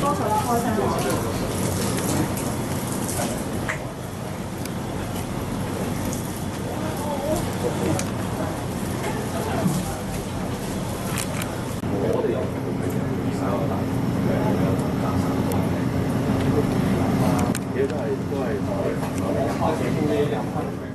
多少個開心啊！我哋，三。係貴，兩千兩。